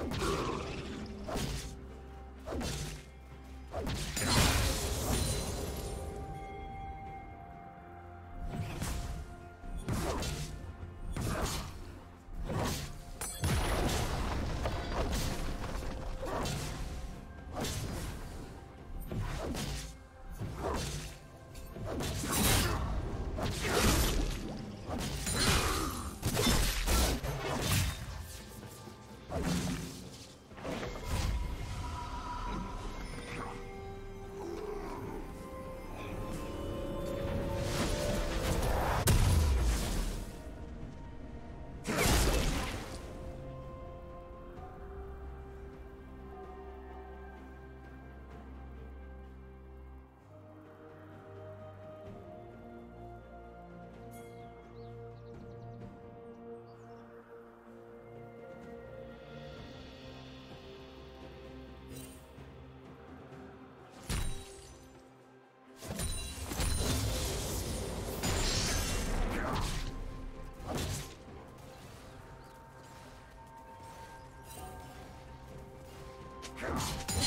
Yeah. Come on.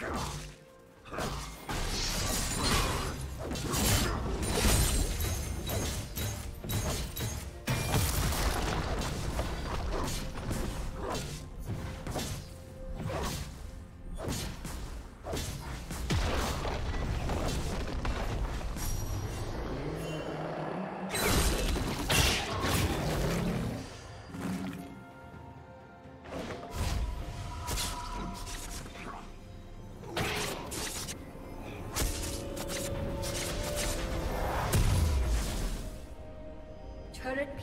Come on.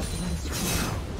Let us try.